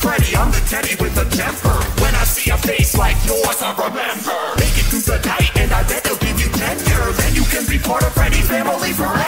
Freddy, I'm the teddy with the temper. When I see a face like yours, I remember. Make it through the night, and I bet they'll give you tenure. Then you can be part of Freddy's family forever.